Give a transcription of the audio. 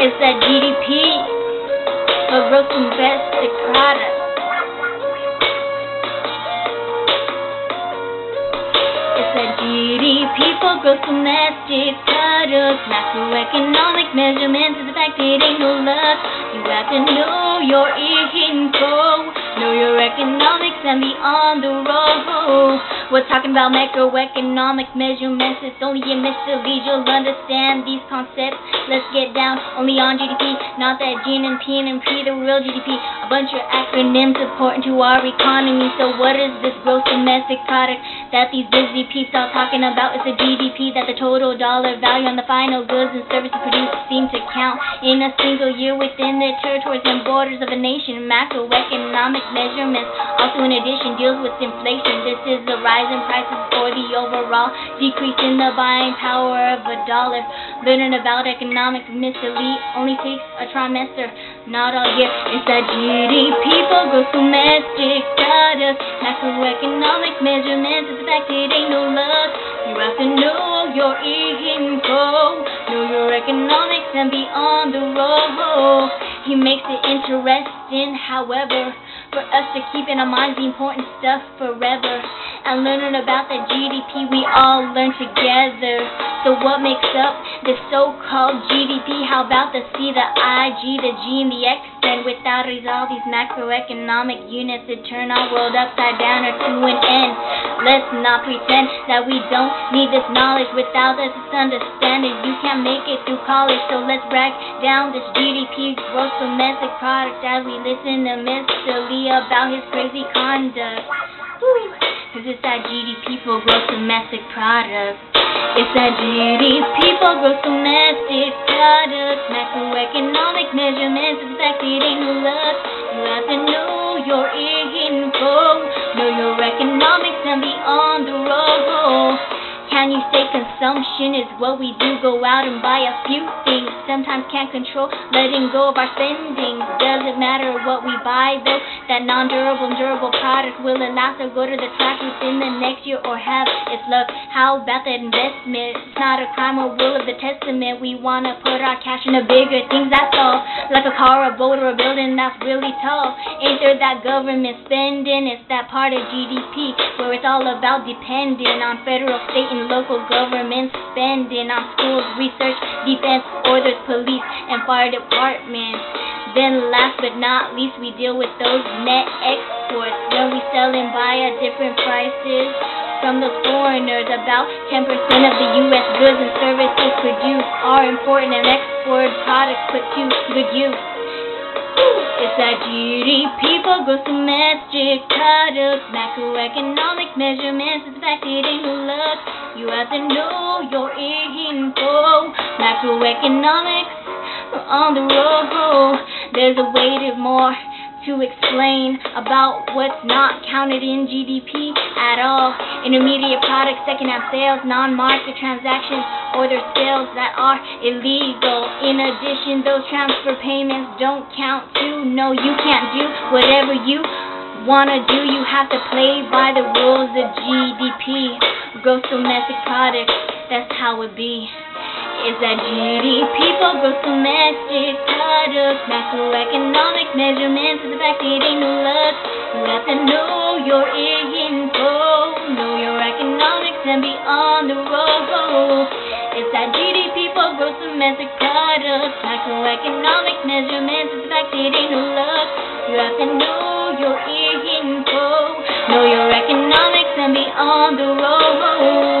It's that GDP, a gross domestic product. It's that GDP for gross domestic product. Macroeconomic measurements is the fact it ain't no luck. You have to know your info, know your economics and be on the road. We're talking about macroeconomic measurements. It's only a mislead. You'll understand these concepts. Let's get down only on GDP, not that G and P and P, the real GDP. A bunch of acronyms important to our economy. So what is this gross domestic product that these busy peeps are talking about? is the GDP that the total dollar value on the final goods and services produced seem to count in a single year within the territories and borders of a nation. Macroeconomic measurements also in addition deals with inflation. This is the rise in prices for the overall decrease in the buying power of a dollar. Learning about economics mystery only takes a trimester, not a year. It's that GDP for gross domestic product. Macroeconomic measurements is the fact it ain't no luck. You have to know your info, know your economics and be on the road. He makes it interesting, however, for us to keep in our minds the important stuff forever. And learning about the GDP, we all learn together. So what makes up the so-called GDP? How about the C, the I, G, the G, and the X? And without it, all these macroeconomic units, it turn our world upside down or to an end. Let's not pretend that we don't need this knowledge. Without this understanding, you can't make it through college. So let's break down this GDP, gross domestic product, as we listen to Mr. Lee about his crazy conduct. Cause it's that GDP for gross domestic product. It's that GDP for gross domestic product. Macroeconomic measurements, in it ain't no luck. You have to know your info, know your economics, and be on the road. Can you say consumption is what we do? Go out and buy a few things. Sometimes can't control letting go of our spending. Doesn't matter what we buy though. That non-durable and durable product will last or go to the trash within the next year or have its luck? How about that investment? It's not a crime or will of the testament. We wanna put our cash in into bigger things. That's all. Like a car, a boat, or a building that's really tall. Ain't there that government spending? It's that part of GDP where it's all about depending on federal, state, and local government spending on schools, research, defense, orders, police and fire departments. Then last but not least, we deal with those net exports when we sell and buy at different prices from the foreigners. About 10% of the U.S. goods and services produced are important and export products put to good use. It's that GDP for gross domestic product. Macroeconomic measurements is the fact it ain't no luck. You have to know your info. Macroeconomics on the road. There's a way to more to explain about what's not counted in GDP at all. Intermediate products, second-hand sales, non-market transactions, or their sales that are illegal. In addition, those transfer payments don't count too. No, you can't do whatever you wanna do. You have to play by the rules of GDP, gross domestic product. That's how it be. Is that GDP for gross domestic product? Macroeconomic measurements is the fact it ain't no luck. You have to know your info, know your economics, and be on the road. It's that GDP for gross domestic product. Macroeconomic measurements is the fact it ain't no luck. You have to know your info, know your economics, and be on the road.